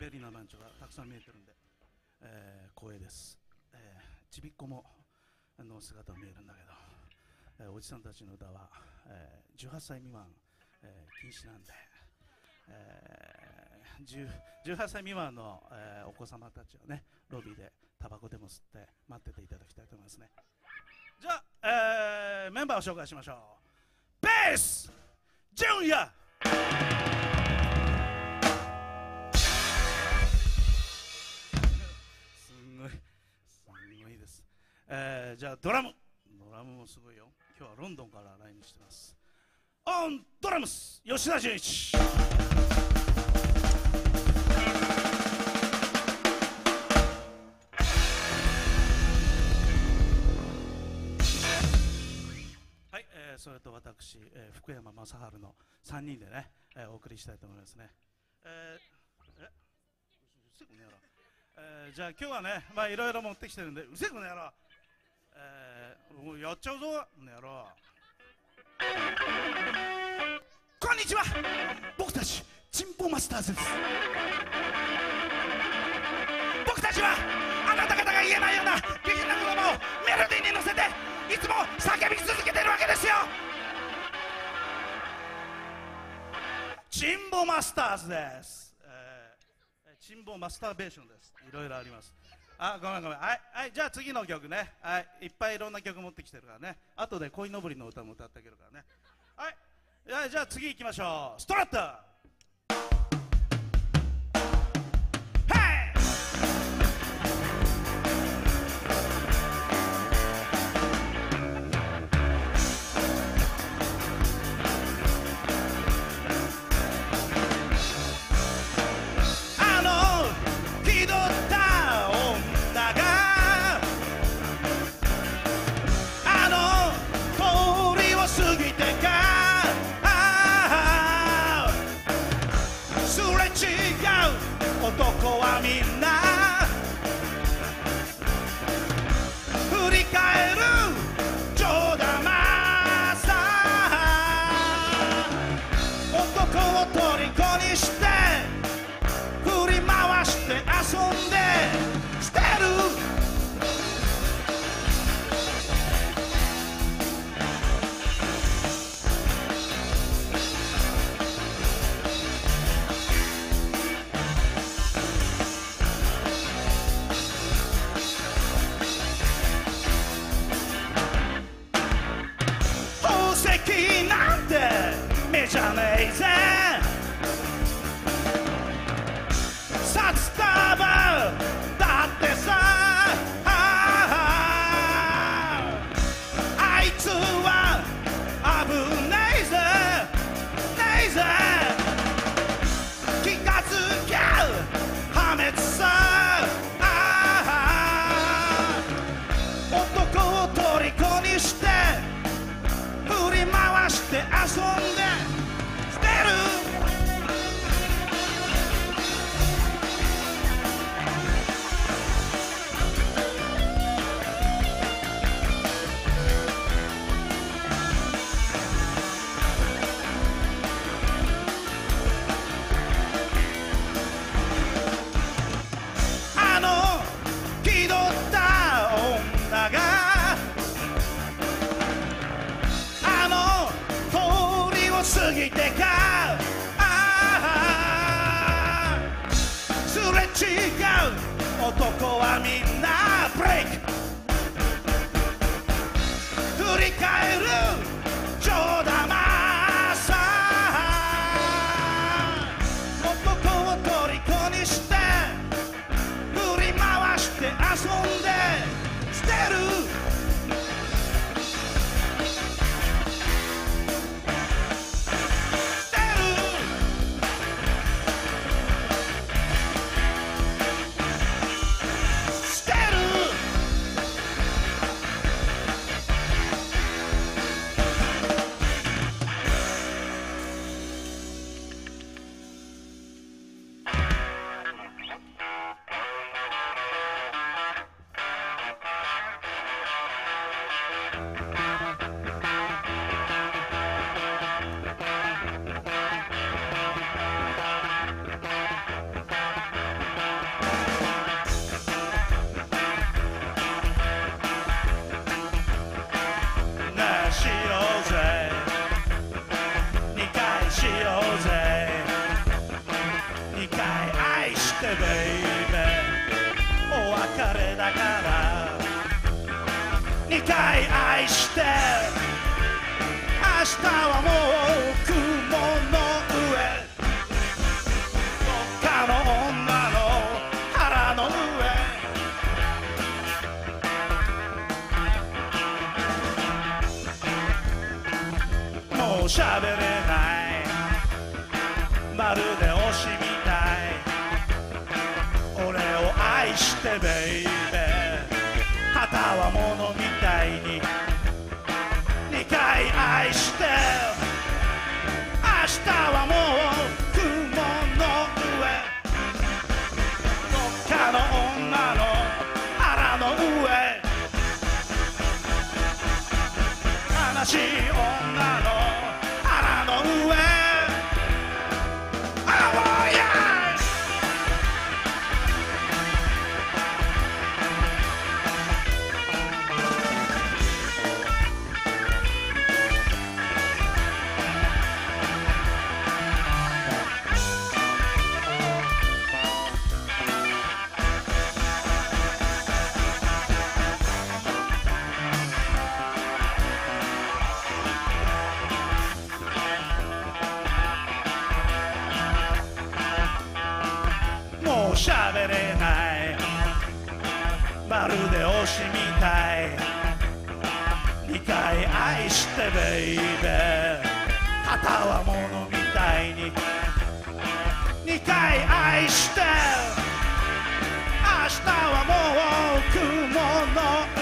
ベリーな番長がたくさん見えてるんで、えー、光栄です、えー、ちびっこもの姿見えるんだけど、えーおじさんたちの歌は、えー18歳未満、えー禁止なんで、えー10 18歳未満の、えーお子様たちはねロビーでタバコでも吸って待ってていただきたいと思いますね。じゃあ、えーメンバーを紹介しましょう。ベース!ジュンヤえーじゃあドラム。ドラムもすごいよ。今日はロンドンから来日してます。オンドラムス吉田純一。はい、えーそれと私、えー福山雅治の3人でね、えーお送りしたいと思いますね。えーええーじゃあ今日はね、まあいろいろ持ってきてるんで、うせこの野郎えーやっちゃうぞ、この野郎こんにちは。僕たち、チンポマスターズです。僕たちはあなた方が言えないような下品な言葉をメロディーに乗せていつも叫び続けてるわけですよ。チンボマスターズです、えーチンボマスターベーションです。いろいろあります。あごめんごめん。はい、はい、じゃあ次の曲ね。はいいっぱいいろんな曲持ってきてるからね。あとで恋のぼりの歌も歌ってあげるからね。はいじゃあ次行きましょう。ストラットこはみんな振り返る冗談さ男を虜にしてね過ぎてかああすれ違う。男はみんなブレイク。振り返る。2回愛して明日はもう雲の上どっかの女の腹の上。もう喋れない。まるで推しみたい。俺を愛してベイ回愛べれない。まるで推しみたい。二回愛してベイベー。旗は物みたいに。二回愛して。明日はもう雲の